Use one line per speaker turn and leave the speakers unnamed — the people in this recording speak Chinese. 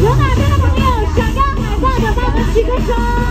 有哪边的朋友想要海报的帮我们举个手。